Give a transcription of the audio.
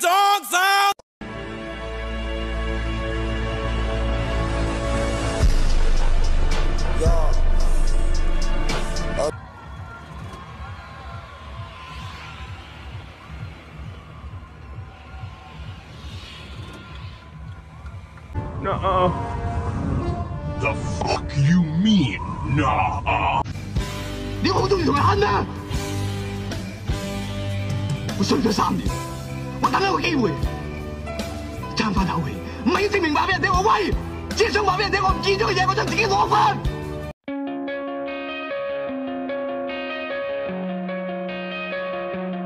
Dogs out! Nuh-uh. The fuck you mean, nuh-uh? 네 모두 왜 왔나? 무슨 대사합니까? 等一個機會，爭翻口气，唔係要证明话俾人聽我威，只系想话俾人聽我唔见咗嘅嘢，我想自己攞翻。